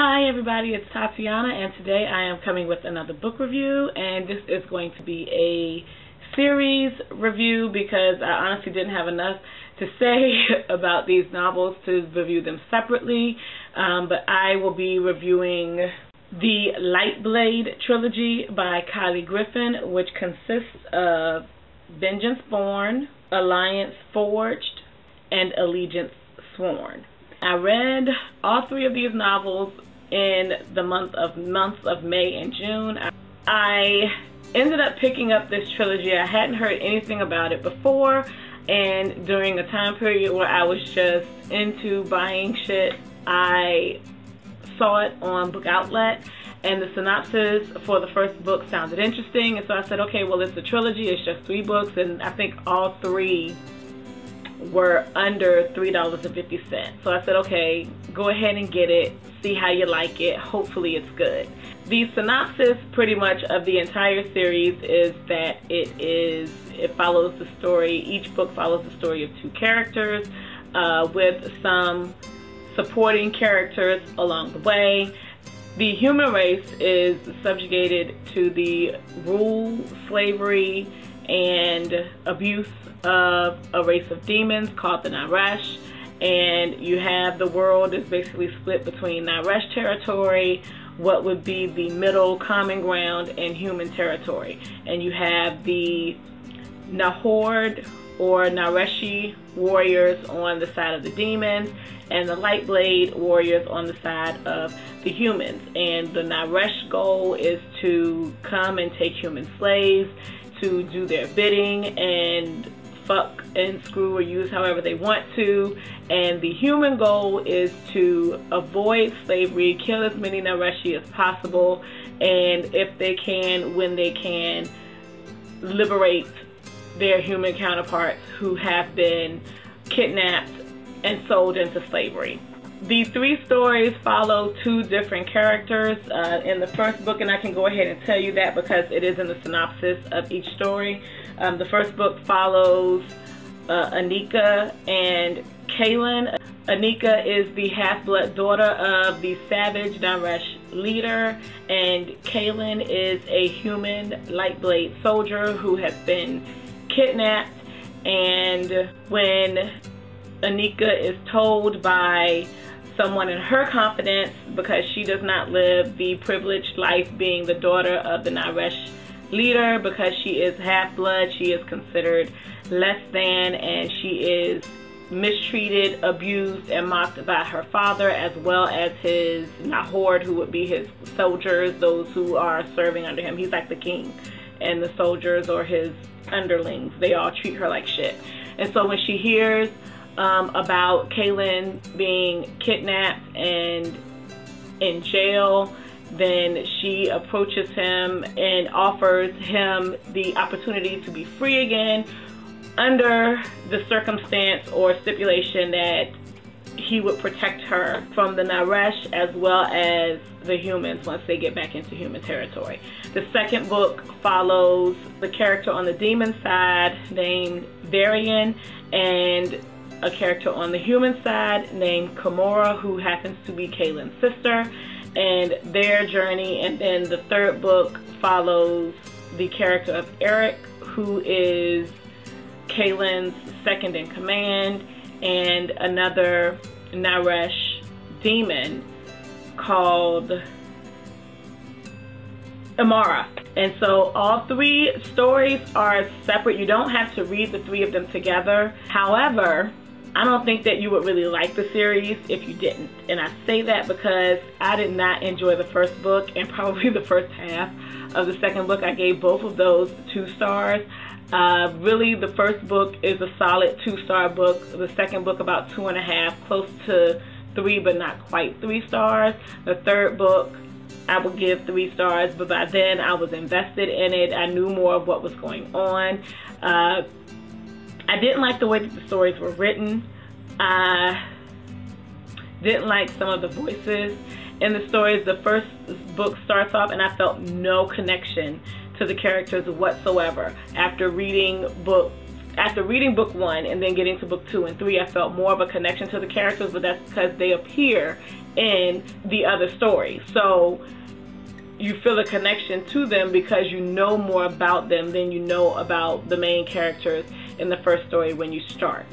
Hi everybody, it's Tatiana and today I am coming with another book review and this is going to be a series review because I honestly didn't have enough to say about these novels to review them separately um, but I will be reviewing the Lightblade trilogy by Kylie Griffin which consists of Vengeance Born, Alliance Forged, and Allegiance Sworn. I read all three of these novels in the month of months of May and June. I ended up picking up this trilogy. I hadn't heard anything about it before and during a time period where I was just into buying shit, I saw it on Book Outlet and the synopsis for the first book sounded interesting and so I said okay well it's a trilogy it's just three books and I think all three were under $3.50. So I said, okay, go ahead and get it, see how you like it. Hopefully it's good. The synopsis pretty much of the entire series is that it is, it follows the story, each book follows the story of two characters uh, with some supporting characters along the way. The human race is subjugated to the rule, slavery, and abuse of a race of demons called the Naresh. And you have the world is basically split between Naresh territory, what would be the middle common ground, and human territory. And you have the Nahord or Nareshi warriors on the side of the demons and the Lightblade warriors on the side of the humans. And the Naresh goal is to come and take human slaves, to do their bidding and fuck and screw or use however they want to. And the human goal is to avoid slavery, kill as many Nareshi as possible, and if they can, when they can, liberate their human counterparts who have been kidnapped and sold into slavery. The three stories follow two different characters uh, in the first book, and I can go ahead and tell you that because it is in the synopsis of each story. Um, the first book follows uh, Anika and Kaylin. Anika is the half-blood daughter of the savage Naresh leader, and Kaylin is a human Lightblade soldier who has been kidnapped. And when Anika is told by someone in her confidence because she does not live the privileged life being the daughter of the Naresh leader because she is half-blood. She is considered less than and she is mistreated, abused, and mocked by her father as well as his Nahord who would be his soldiers, those who are serving under him. He's like the king. And the soldiers or his underlings, they all treat her like shit. And so when she hears um, about Kaylin being kidnapped and in jail. Then she approaches him and offers him the opportunity to be free again under the circumstance or stipulation that he would protect her from the Naresh as well as the humans once they get back into human territory. The second book follows the character on the demon side named Varian and a character on the human side named Kimura, who happens to be Kaylin's sister, and their journey. And then the third book follows the character of Eric, who is Kaylin's second in command, and another Naresh demon called Amara. And so all three stories are separate. You don't have to read the three of them together. However, I don't think that you would really like the series if you didn't. And I say that because I did not enjoy the first book and probably the first half of the second book. I gave both of those two stars. Uh, really, the first book is a solid two-star book. The second book about two and a half, close to three, but not quite three stars. The third book, I would give three stars, but by then I was invested in it. I knew more of what was going on. Uh, I didn't like the way that the stories were written. I didn't like some of the voices in the stories. The first book starts off and I felt no connection to the characters whatsoever. After reading books after reading book one and then getting to book two and three, I felt more of a connection to the characters, but that's because they appear in the other story. So you feel a connection to them because you know more about them than you know about the main characters in the first story when you start.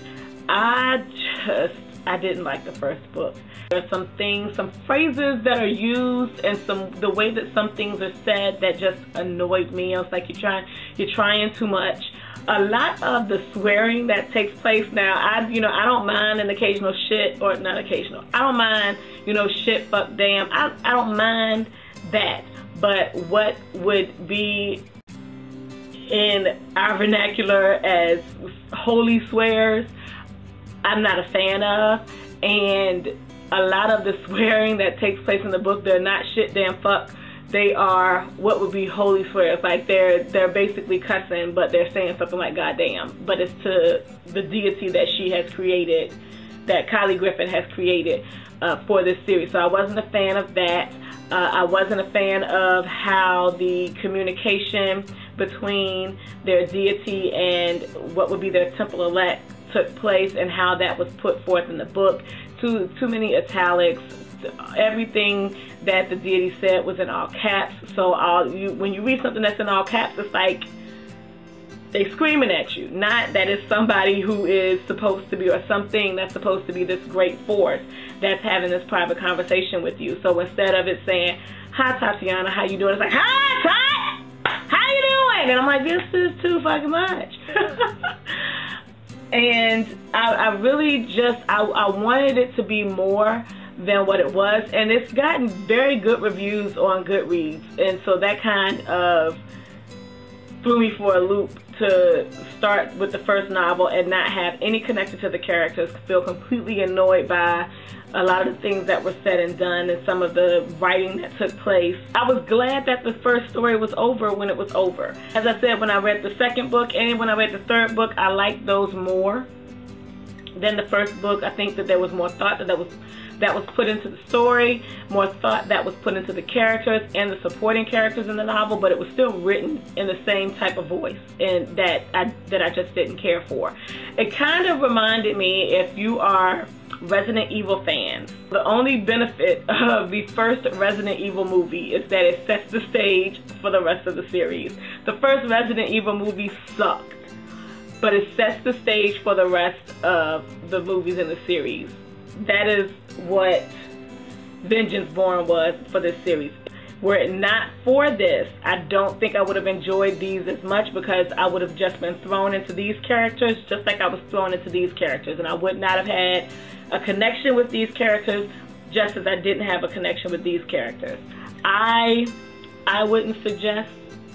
I just I didn't like the first book. There's some things, some phrases that are used and some the way that some things are said that just annoyed me. I was like you're trying you're trying too much. A lot of the swearing that takes place now, I you know, I don't mind an occasional shit or not occasional. I don't mind, you know, shit, fuck, damn. I I don't mind that. But what would be in our vernacular as holy swears, I'm not a fan of. And a lot of the swearing that takes place in the book, they're not shit, damn, fuck. They are what would be holy swears. Like they're they're basically cussing, but they're saying something like goddamn. But it's to the deity that she has created, that Kylie Griffin has created uh, for this series. So I wasn't a fan of that. Uh, I wasn't a fan of how the communication between their deity and what would be their temple elect took place and how that was put forth in the book. Too too many italics. Everything that the deity said was in all caps. So all you when you read something that's in all caps, it's like they screaming at you. Not that it's somebody who is supposed to be or something that's supposed to be this great force that's having this private conversation with you. So instead of it saying, "Hi Tatiana, how you doing?" It's like, "Hi Tat, how you doing?" And I'm like, "This is too fucking much." and I, I really just I, I wanted it to be more than what it was and it's gotten very good reviews on Goodreads and so that kind of threw me for a loop to start with the first novel and not have any connection to the characters feel completely annoyed by a lot of the things that were said and done and some of the writing that took place. I was glad that the first story was over when it was over. As I said, when I read the second book and when I read the third book, I liked those more than the first book. I think that there was more thought that, that was that was put into the story, more thought that was put into the characters and the supporting characters in the novel, but it was still written in the same type of voice and that I that I just didn't care for. It kind of reminded me if you are Resident Evil fans. The only benefit of the first Resident Evil movie is that it sets the stage for the rest of the series. The first Resident Evil movie sucked, but it sets the stage for the rest of the movies in the series. That is what Vengeance Born was for this series. Were it not for this, I don't think I would have enjoyed these as much because I would have just been thrown into these characters just like I was thrown into these characters and I would not have had a connection with these characters just as I didn't have a connection with these characters. I I wouldn't suggest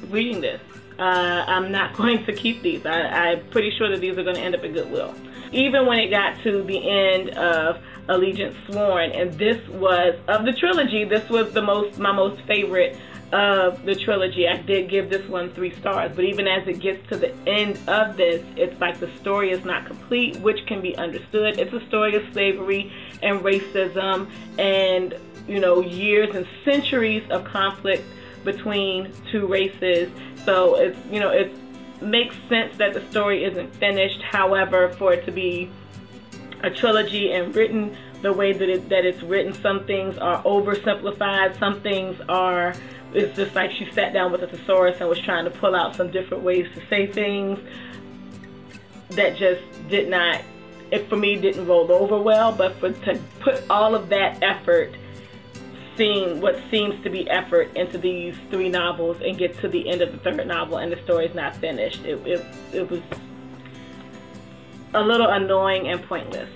reading this. Uh, I'm not going to keep these. I, I'm pretty sure that these are going to end up at Goodwill. Even when it got to the end of Allegiance Sworn, and this was of the trilogy. This was the most my most favorite of the trilogy. I did give this one three stars, but even as it gets to the end of this, it's like the story is not complete, which can be understood. It's a story of slavery and racism and, you know, years and centuries of conflict between two races. So it's, you know, it makes sense that the story isn't finished. However, for it to be a trilogy and written the way that it that it's written, some things are oversimplified, some things are it's just like she sat down with a thesaurus and was trying to pull out some different ways to say things that just did not it for me didn't roll over well but for to put all of that effort seeing what seems to be effort into these three novels and get to the end of the third novel and the story is not finished it, it, it was a little annoying and pointless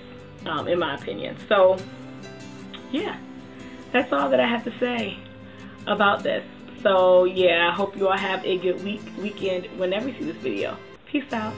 um, in my opinion so yeah that's all that I have to say about this. So yeah, I hope you all have a good week weekend whenever you see this video. Peace out.